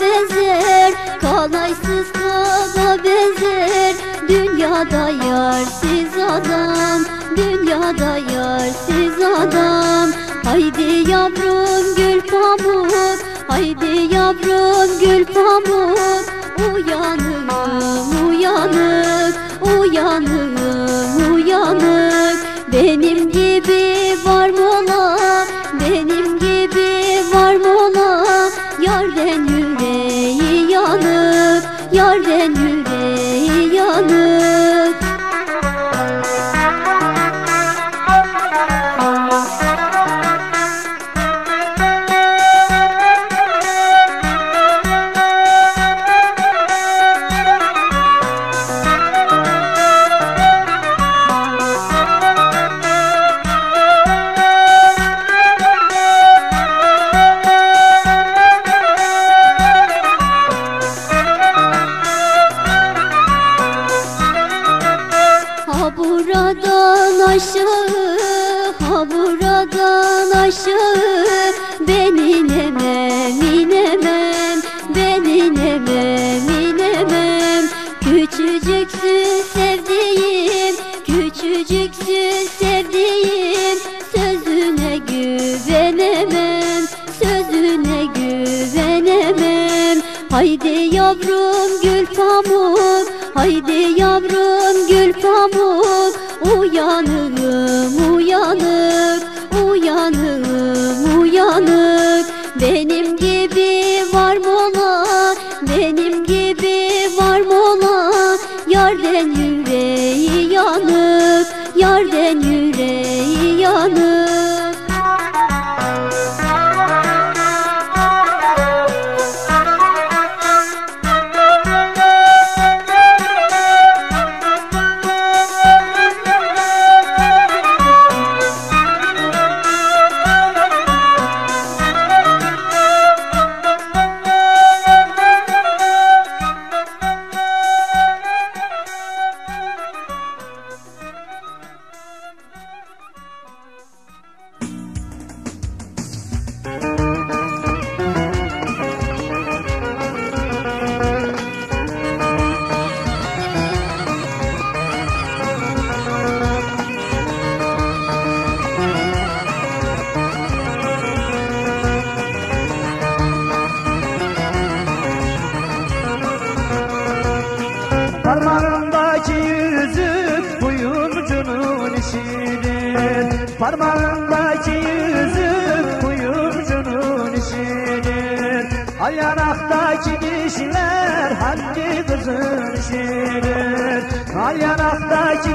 bezir Kanaysız kana bezir Dünyada yersiz adam Dünyada yersiz adam. Haydi yavrum gül pamuk Haydi yavrum gül pamuk. Uyanık uyanık uyanık. Yanık Yarden aşağı, ha buradan aşağı Ben inemem, inemem, ben. İnemem, inemem Küçücüksün sevdiğim, küçücüksün sevdiğim. Sözüne güvenemem, sözüne güvenemem. Haydi yavrum gül pamuk Haydi yavrum gül pamuk Benim gibi var mola Benim gibi var mola Yarden yüreği işidir Parmağındaki yüzük kuyumcunun işidir Al yanaktaki dişler hangi kızın işidir Al yanaktaki